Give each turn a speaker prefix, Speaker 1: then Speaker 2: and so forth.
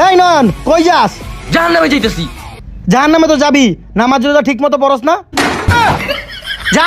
Speaker 1: এই নয়ন কই যাস?
Speaker 2: জাহান নামে যাইতেছি।
Speaker 1: জাহান নামে তো যাবি নামাজ রোজা ঠিক মতো পড়স না?
Speaker 2: যা।